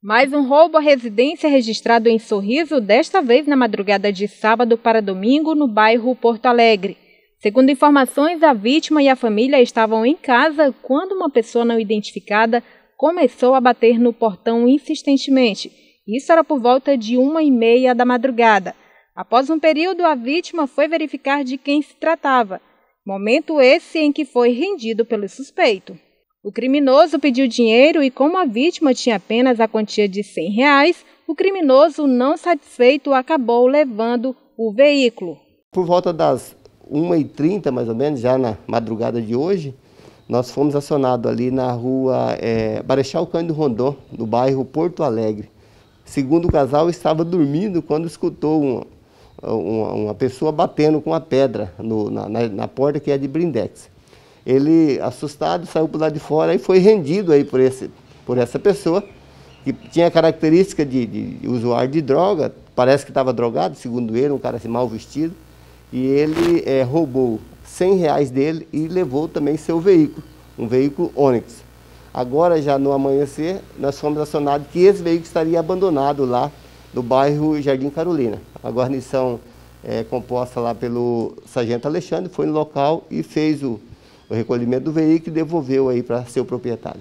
Mais um roubo à residência registrado em Sorriso, desta vez na madrugada de sábado para domingo, no bairro Porto Alegre. Segundo informações, a vítima e a família estavam em casa quando uma pessoa não identificada começou a bater no portão insistentemente. Isso era por volta de uma e meia da madrugada. Após um período, a vítima foi verificar de quem se tratava. Momento esse em que foi rendido pelo suspeito. O criminoso pediu dinheiro e, como a vítima tinha apenas a quantia de 100 reais, o criminoso, não satisfeito, acabou levando o veículo. Por volta das 1h30, mais ou menos, já na madrugada de hoje, nós fomos acionados ali na rua é, Barechal Cândido Rondon, no bairro Porto Alegre. Segundo o casal, estava dormindo quando escutou uma, uma, uma pessoa batendo com uma pedra no, na, na, na porta que é de blindex ele, assustado, saiu por lá de fora e foi rendido aí por, esse, por essa pessoa, que tinha característica de, de usuário de droga, parece que estava drogado, segundo ele, um cara assim, mal vestido, e ele é, roubou 100 reais dele e levou também seu veículo, um veículo Onix. Agora, já no amanhecer, nós fomos acionados que esse veículo estaria abandonado lá no bairro Jardim Carolina. A guarnição é, composta lá pelo sargento Alexandre foi no local e fez o, o recolhimento do veículo e devolveu aí para seu proprietário.